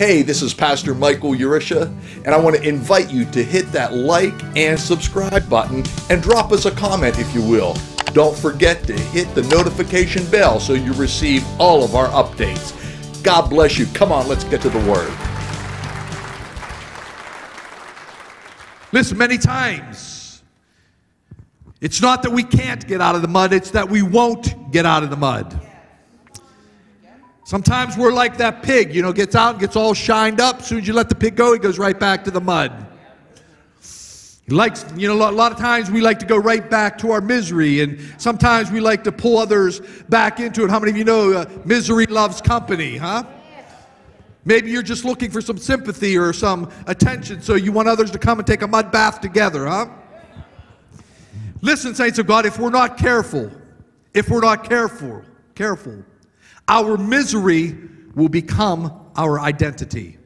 Hey, this is Pastor Michael Urisha, and I want to invite you to hit that like and subscribe button and drop us a comment if you will. Don't forget to hit the notification bell so you receive all of our updates. God bless you. Come on, let's get to the Word. Listen, many times, it's not that we can't get out of the mud, it's that we won't get out of the mud. Sometimes we're like that pig, you know, gets out and gets all shined up. As soon as you let the pig go, he goes right back to the mud. He likes, you know, a lot of times we like to go right back to our misery, and sometimes we like to pull others back into it. How many of you know uh, misery loves company, huh? Maybe you're just looking for some sympathy or some attention, so you want others to come and take a mud bath together, huh? Listen, saints of God, if we're not careful, if we're not careful, careful, our misery will become our identity.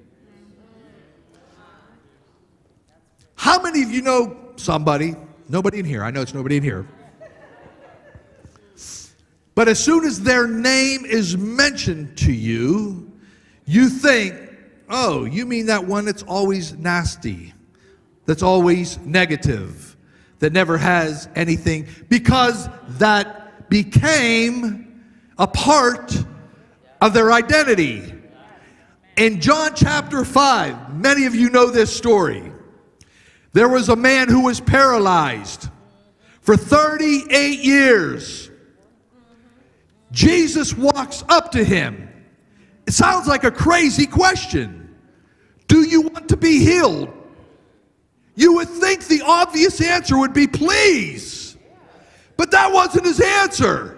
How many of you know somebody? Nobody in here. I know it's nobody in here. But as soon as their name is mentioned to you, you think, oh, you mean that one that's always nasty, that's always negative, that never has anything, because that became a part of their identity. In John chapter 5, many of you know this story. There was a man who was paralyzed for 38 years. Jesus walks up to him it sounds like a crazy question. Do you want to be healed? You would think the obvious answer would be please. But that wasn't his answer.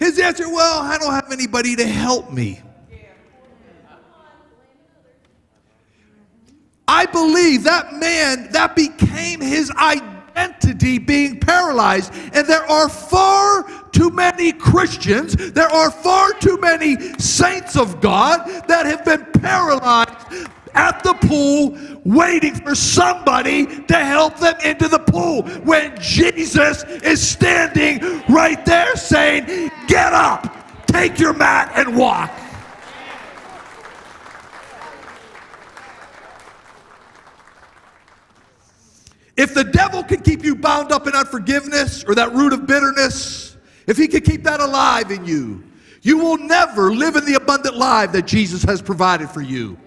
His answer, well, I don't have anybody to help me. I believe that man, that became his identity being paralyzed. And there are far too many Christians, there are far too many saints of God that have been paralyzed at the pool waiting for somebody to help them into the pool when Jesus is standing right there saying, Get up, take your mat, and walk. If the devil can keep you bound up in unforgiveness or that root of bitterness, if he can keep that alive in you, you will never live in the abundant life that Jesus has provided for you.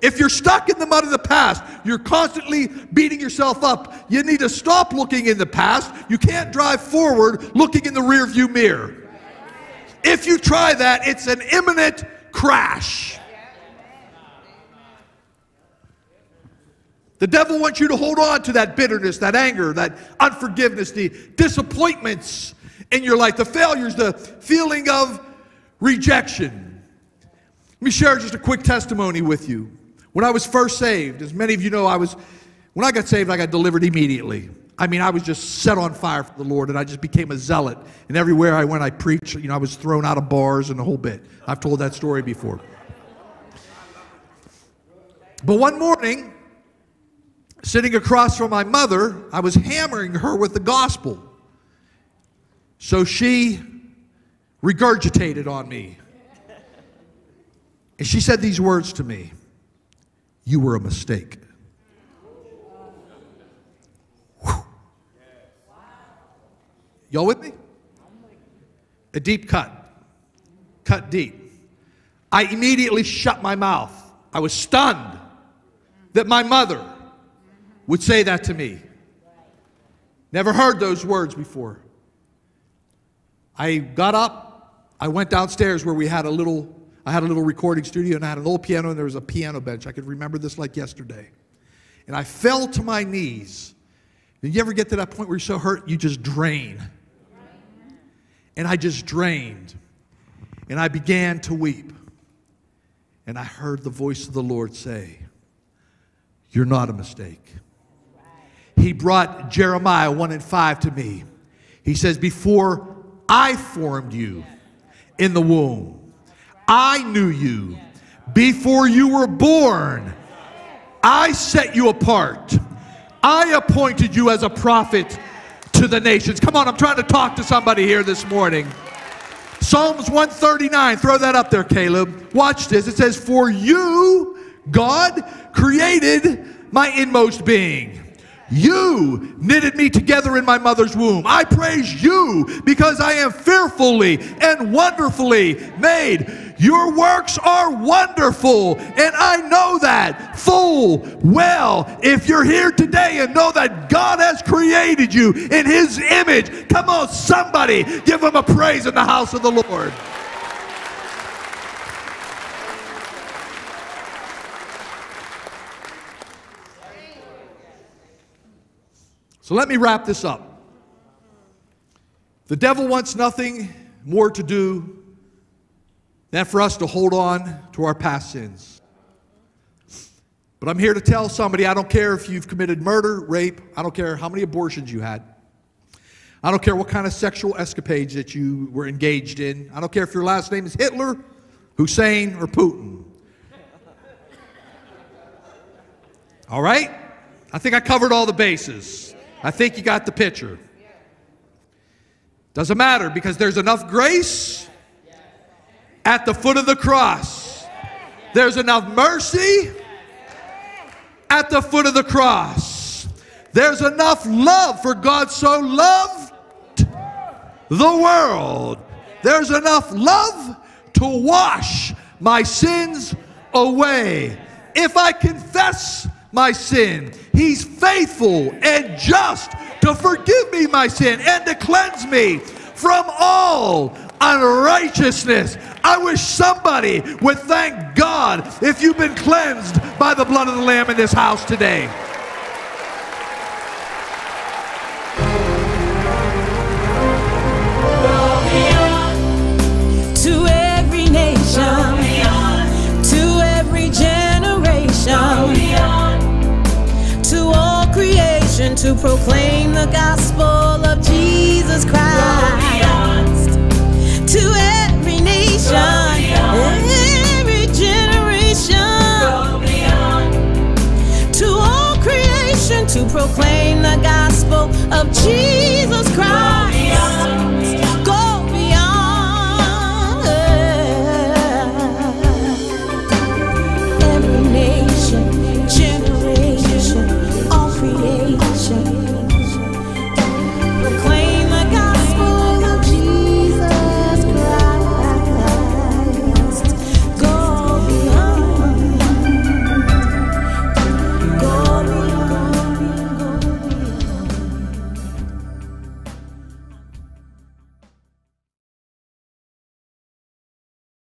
If you're stuck in the mud of the past, you're constantly beating yourself up. You need to stop looking in the past. You can't drive forward looking in the rearview mirror. If you try that, it's an imminent crash. The devil wants you to hold on to that bitterness, that anger, that unforgiveness, the disappointments in your life, the failures, the feeling of rejection. Let me share just a quick testimony with you. When I was first saved, as many of you know, I was when I got saved, I got delivered immediately. I mean, I was just set on fire for the Lord, and I just became a zealot. And everywhere I went, I preached. You know, I was thrown out of bars and the whole bit. I've told that story before. But one morning, sitting across from my mother, I was hammering her with the gospel. So she regurgitated on me. And she said these words to me You were a mistake. Y'all with me? A deep cut. Cut deep. I immediately shut my mouth. I was stunned that my mother would say that to me. Never heard those words before. I got up, I went downstairs where we had a little, I had a little recording studio and I had an old piano and there was a piano bench. I could remember this like yesterday. And I fell to my knees. Did you ever get to that point where you're so hurt you just drain? And I just drained. And I began to weep. And I heard the voice of the Lord say, You're not a mistake. He brought Jeremiah 1 and 5 to me. He says, Before I formed you in the womb. I knew you before you were born. I set you apart. I appointed you as a prophet to the nations. Come on, I'm trying to talk to somebody here this morning. Psalms 139, throw that up there, Caleb. Watch this. It says, For you, God, created my inmost being. You knitted me together in my mother's womb. I praise you because I am fearfully and wonderfully made. Your works are wonderful, and I know that full well. If you're here today and know that God has created you in His image, come on, somebody give Him a praise in the house of the Lord. So let me wrap this up. The devil wants nothing more to do than for us to hold on to our past sins. But I'm here to tell somebody I don't care if you've committed murder, rape, I don't care how many abortions you had. I don't care what kind of sexual escapades that you were engaged in. I don't care if your last name is Hitler, Hussein, or Putin. All right? I think I covered all the bases. I think you got the picture. Doesn't matter because there's enough grace at the foot of the cross. There's enough mercy at the foot of the cross. There's enough love for God so loved the world. There's enough love to wash my sins away. If I confess my sin. He's faithful and just to forgive me my sin and to cleanse me from all unrighteousness. I wish somebody would thank God if you've been cleansed by the blood of the Lamb in this house today.